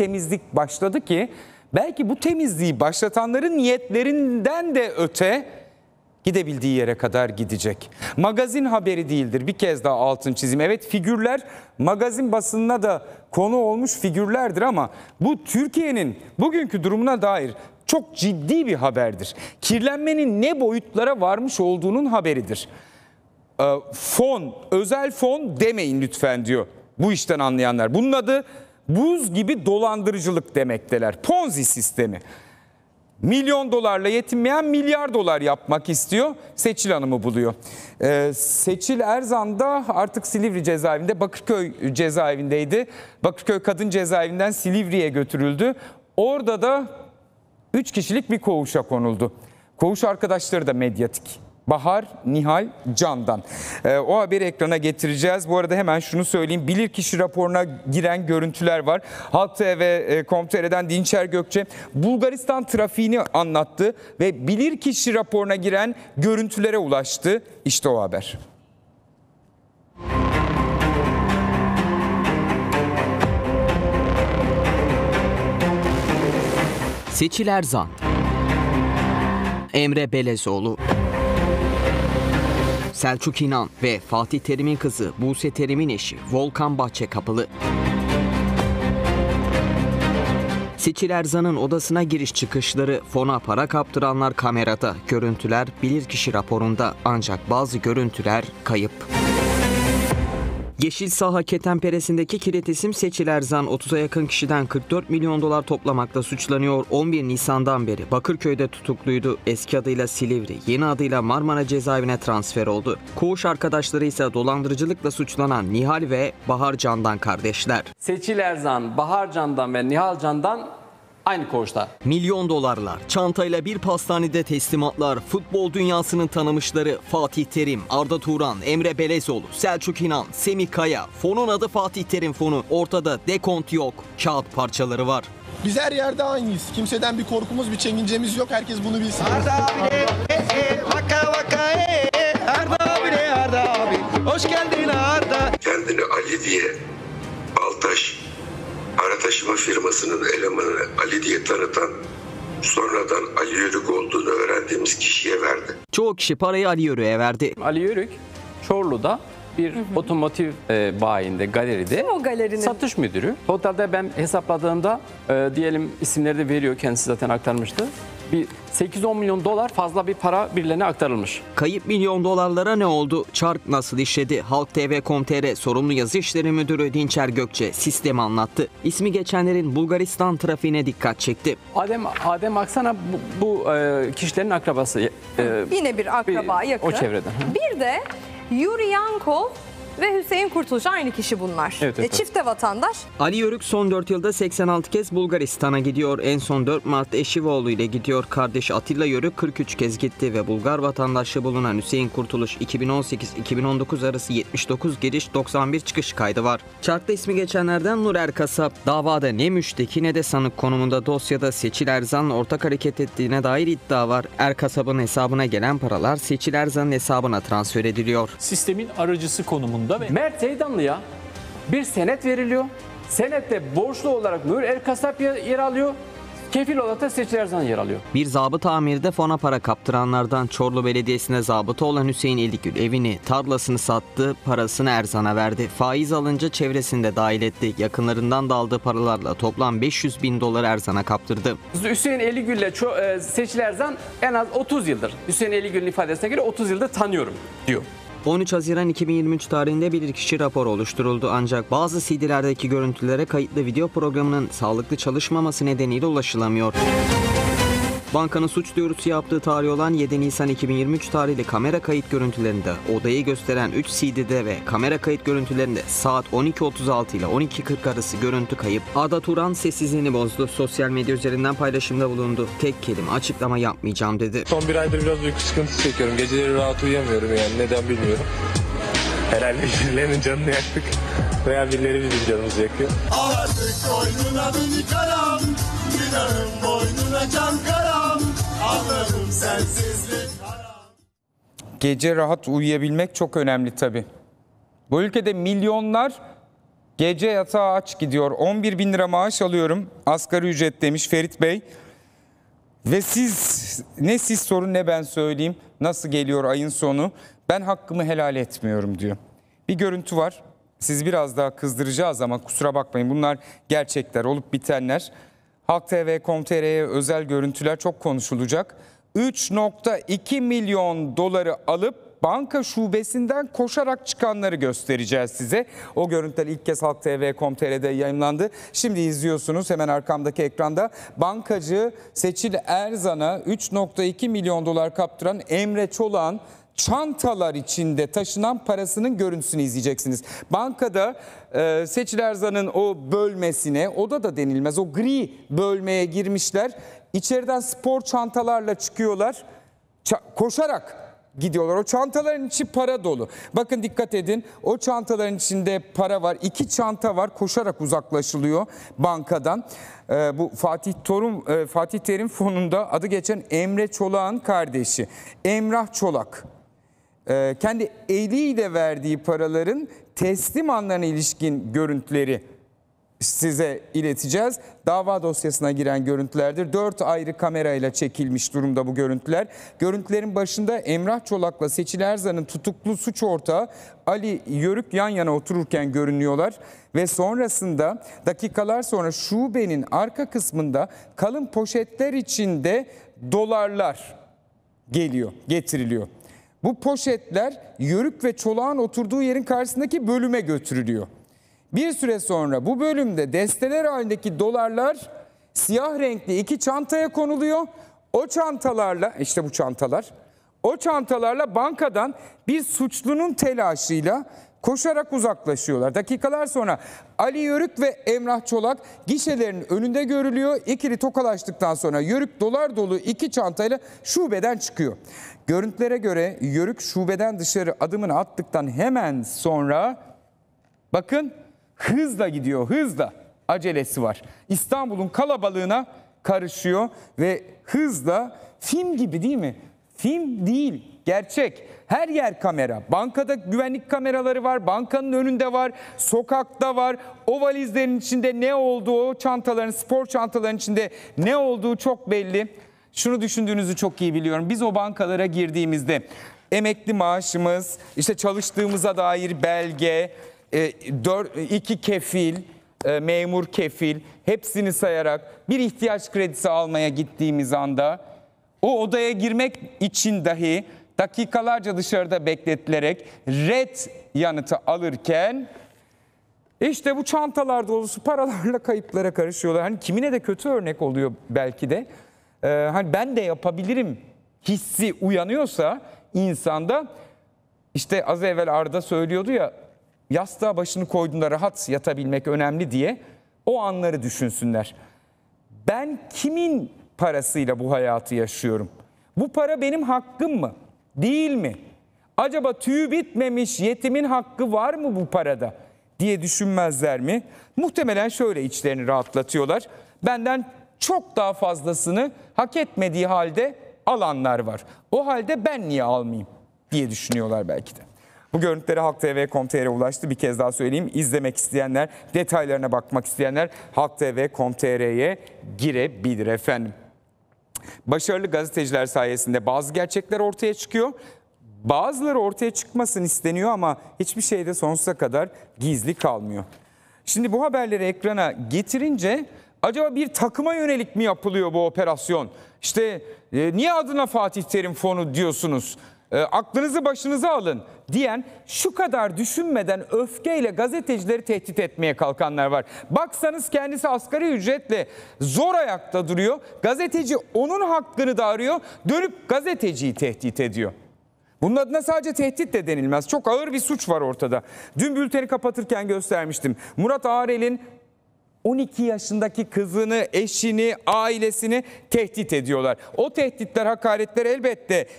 temizlik başladı ki belki bu temizliği başlatanların niyetlerinden de öte gidebildiği yere kadar gidecek. Magazin haberi değildir. Bir kez daha altın çizim. Evet figürler magazin basınına da konu olmuş figürlerdir ama bu Türkiye'nin bugünkü durumuna dair çok ciddi bir haberdir. Kirlenmenin ne boyutlara varmış olduğunun haberidir. Ee, fon, özel fon demeyin lütfen diyor bu işten anlayanlar. Bunun adı buz gibi dolandırıcılık demekteler. Ponzi sistemi. Milyon dolarla yetinmeyen milyar dolar yapmak istiyor. Seçil Hanım'ı buluyor. Ee, Seçil Erzan da artık Silivri cezaevinde, Bakırköy cezaevindeydi. Bakırköy Kadın Cezaevinden Silivri'ye götürüldü. Orada da 3 kişilik bir koğuşa konuldu. Koğuş arkadaşları da medyatik. Bahar, Nihal, Candan. Ee, o haberi ekrana getireceğiz. Bu arada hemen şunu söyleyeyim. Bilirkişi raporuna giren görüntüler var. Halk TV e, Kom.tr'den Dinçer Gökçe Bulgaristan trafiğini anlattı ve bilirkişi raporuna giren görüntülere ulaştı. İşte o haber. Seçil Erzan Emre Belezoğlu Selçuk İnan ve Fatih Terim'in kızı Buse Terim'in eşi Volkan Bahçe Kapılı Seçil Erzan'ın odasına giriş çıkışları fona para kaptıranlar kamerada, görüntüler bilirkişi raporunda. Ancak bazı görüntüler kayıp. Yeşil saha ketenperesindeki kilit isim Seçil Erzan 30'a yakın kişiden 44 milyon dolar toplamakla suçlanıyor. 11 Nisan'dan beri Bakırköy'de tutukluydu. Eski adıyla Silivri, yeni adıyla Marmara cezaevine transfer oldu. Koğuş arkadaşları ise dolandırıcılıkla suçlanan Nihal ve Bahar Candan kardeşler. Seçil Erzan, Bahar Can'dan ve Nihal Can'dan aynı koğuşta. Milyon dolarlar, çantayla bir pastanede teslimatlar, futbol dünyasının tanımışları Fatih Terim, Arda Turan, Emre Belezoğlu, Selçuk İnan, Semih Kaya, fonun adı Fatih Terim fonu. Ortada dekont yok, kağıt parçaları var. Biz her yerde aynıyız. Kimseden bir korkumuz, bir çekincemiz yok. Herkes bunu bilsin. Arda abi de e, e, vaka vaka e, e. Arda abi de Arda abi. Hoş geldin Arda. kendini Ali diye Altaş ara taşıma firmasının elemanı Ali diye tanıtan sonradan Ali Yörük olduğunu öğrendiğimiz kişiye verdi. Çoğu kişi parayı Ali Yörük'e verdi. Ali Yörük, Çorlu'da bir otomotiv e, bayinde, galeride o galerinin? satış müdürü. Totalde ben hesapladığımda e, diyelim isimleri de veriyor kendisi zaten aktarmıştı. Bir 8-10 milyon dolar fazla bir para birilerine aktarılmış. Kayıp milyon dolarlara ne oldu? Çark nasıl işledi? Halk TV.com.tr sorumlu yazı işleri müdürü Dinçer Gökçe sistemi anlattı. İsmi geçenlerin Bulgaristan trafiğine dikkat çekti. Adem Adem Aksana bu, bu e, kişilerin akrabası. e, Yine bir akraba Bir- yakın. o çevreden. Bir de Yuri Yankov ve Hüseyin Kurtuluş aynı kişi bunlar. Evet, evet, E, Çifte vatandaş. Ali Yörük son 4 yılda 86 kez Bulgaristan'a gidiyor. En son 4 Mart eşi ve oğlu ile gidiyor. Kardeş Atilla Yörük 43 kez gitti ve Bulgar vatandaşlığı bulunan Hüseyin Kurtuluş 2018-2019 arası 79 giriş 91 çıkış kaydı var. Çarkta ismi geçenlerden Nur Erkasap. Davada ne müşteki ne de sanık konumunda dosyada Seçil Erzan'la ortak hareket ettiğine dair iddia var. Erkasap'ın hesabına gelen paralar Seçil Erzan'ın hesabına transfer ediliyor. sistemin aracısı konumunda ve Mert Zeydanlı'ya bir senet veriliyor. Senette borçlu olarak Nur Erkasap yer yer alıyor. Kefil olarak da Seçil Erzan yer alıyor. Bir zabıta amiri de fona para kaptıranlardan Çorlu Belediyesi'ne zabıta olan Hüseyin Eligül evini, tarlasını sattı, parasını Erzan'a verdi. Faiz alınca çevresinde dahil etti. Yakınlarından da aldığı paralarla toplam 500 bin dolar Erzan'a kaptırdı. Hüseyin Eligül'le ço- e, Seçil Erzan en az 30 yıldır. Hüseyin Eligül'ün ifadesine göre 30 yıldır tanıyorum diyor. 13 Haziran 2023 tarihinde bilirkişi raporu oluşturuldu ancak bazı CD'lerdeki görüntülere kayıtlı video programının sağlıklı çalışmaması nedeniyle ulaşılamıyor. Bankanın suç duyurusu yaptığı tarih olan 7 Nisan 2023 tarihli kamera kayıt görüntülerinde odayı gösteren 3 CD'de ve kamera kayıt görüntülerinde saat 12.36 ile 12.40 arası görüntü kayıp Arda Turan sessizliğini bozdu. Sosyal medya üzerinden paylaşımda bulundu. Tek kelime açıklama yapmayacağım dedi. Son bir aydır biraz uyku sıkıntısı çekiyorum. Geceleri rahat uyuyamıyorum yani neden bilmiyorum. Herhalde birilerinin canını yaktık veya birileri bizim canımızı yakıyor. Artık boynuna beni karam. Boynuna can Gece rahat uyuyabilmek çok önemli tabii. Bu ülkede milyonlar Gece yatağı aç gidiyor. 11 bin lira maaş alıyorum. Asgari ücret demiş Ferit Bey. Ve siz ne siz sorun ne ben söyleyeyim. Nasıl geliyor ayın sonu? Ben hakkımı helal etmiyorum diyor. Bir görüntü var. Sizi biraz daha kızdıracağız ama kusura bakmayın. Bunlar gerçekler olup bitenler. Halk TV.com.tr'ye özel görüntüler çok konuşulacak. 3.2 milyon doları alıp banka şubesinden koşarak çıkanları göstereceğiz size. O görüntüler ilk kez Halk TV.com.tr'de yayınlandı. Şimdi izliyorsunuz hemen arkamdaki ekranda. Bankacı Seçil Erzan'a 3.2 milyon dolar kaptıran Emre Çolak'ın çantalar içinde taşınan parasının görüntüsünü izleyeceksiniz. Bankada e, Seçil Erzan'ın o bölmesine, oda da denilmez o gri bölmeye girmişler. İçeriden spor çantalarla çıkıyorlar. Koşarak gidiyorlar. O çantaların içi para dolu. Bakın dikkat edin. O çantaların içinde para var. İki çanta var. Koşarak uzaklaşılıyor bankadan. Ee, bu Fatih Torun e, Fatih Terim fonunda adı geçen Emre Çolak'ın kardeşi. Emrah Çolak. Ee, kendi eliyle verdiği paraların teslim anlarına ilişkin görüntüleri size ileteceğiz. Dava dosyasına giren görüntülerdir. Dört ayrı kamerayla çekilmiş durumda bu görüntüler. Görüntülerin başında Emrah Çolak'la Seçil Erzan'ın tutuklu suç ortağı Ali Yörük yan yana otururken görünüyorlar. Ve sonrasında dakikalar sonra şubenin arka kısmında kalın poşetler içinde dolarlar geliyor, getiriliyor. Bu poşetler Yörük ve Çolak'ın oturduğu yerin karşısındaki bölüme götürülüyor. Bir süre sonra bu bölümde desteler halindeki dolarlar siyah renkli iki çantaya konuluyor. O çantalarla işte bu çantalar o çantalarla bankadan bir suçlunun telaşıyla koşarak uzaklaşıyorlar. Dakikalar sonra Ali Yörük ve Emrah Çolak gişelerin önünde görülüyor. İkili tokalaştıktan sonra Yörük dolar dolu iki çantayla şubeden çıkıyor. Görüntülere göre Yörük şubeden dışarı adımını attıktan hemen sonra Bakın hızla gidiyor hızla acelesi var. İstanbul'un kalabalığına karışıyor ve hızla film gibi değil mi? Film değil gerçek. Her yer kamera. Bankada güvenlik kameraları var. Bankanın önünde var. Sokakta var. O valizlerin içinde ne olduğu, o çantaların, spor çantaların içinde ne olduğu çok belli. Şunu düşündüğünüzü çok iyi biliyorum. Biz o bankalara girdiğimizde emekli maaşımız, işte çalıştığımıza dair belge, e, iki kefil, e, memur kefil hepsini sayarak bir ihtiyaç kredisi almaya gittiğimiz anda o odaya girmek için dahi dakikalarca dışarıda bekletilerek red yanıtı alırken işte bu çantalar dolusu paralarla kayıplara karışıyorlar. Hani kimine de kötü örnek oluyor belki de. Ee, hani ben de yapabilirim hissi uyanıyorsa insanda işte az evvel Arda söylüyordu ya yastığa başını koyduğunda rahat yatabilmek önemli diye o anları düşünsünler. Ben kimin parasıyla bu hayatı yaşıyorum? Bu para benim hakkım mı? Değil mi? Acaba tüyü bitmemiş yetimin hakkı var mı bu parada diye düşünmezler mi? Muhtemelen şöyle içlerini rahatlatıyorlar. Benden çok daha fazlasını hak etmediği halde alanlar var. O halde ben niye almayayım diye düşünüyorlar belki de. Bu görüntülere Halk TV.com.tr'ye ulaştı. Bir kez daha söyleyeyim. İzlemek isteyenler, detaylarına bakmak isteyenler Halk TV.com.tr'ye girebilir efendim. Başarılı gazeteciler sayesinde bazı gerçekler ortaya çıkıyor. Bazıları ortaya çıkmasın isteniyor ama hiçbir şey de sonsuza kadar gizli kalmıyor. Şimdi bu haberleri ekrana getirince acaba bir takıma yönelik mi yapılıyor bu operasyon? İşte e, niye adına Fatih Terim fonu diyorsunuz? E, aklınızı başınıza alın diyen şu kadar düşünmeden öfkeyle gazetecileri tehdit etmeye kalkanlar var. Baksanız kendisi asgari ücretle zor ayakta duruyor. Gazeteci onun hakkını da arıyor. Dönüp gazeteciyi tehdit ediyor. Bunun adına sadece tehdit de denilmez. Çok ağır bir suç var ortada. Dün bülteni kapatırken göstermiştim. Murat Ağrel'in 12 yaşındaki kızını, eşini, ailesini tehdit ediyorlar. O tehditler, hakaretler elbette